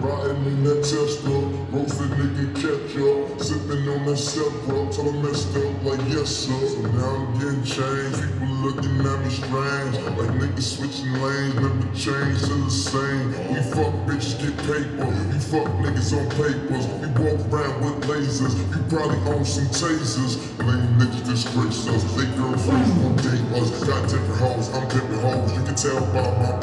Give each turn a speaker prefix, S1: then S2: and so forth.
S1: riding in that Tesla, roasted nigga ketchup, sipping on that Sepra, till I messed up like yes sir. So now I'm getting changed, people looking at me strange, like niggas switching lanes, never change to the same. We fuck bitches get paper, we fuck niggas on papers, we walk around with lasers, we probably own some tasers. Lame niggas disgrace us, they girlfriends won't date us. Got different hoes, I'm different hoes, you can tell by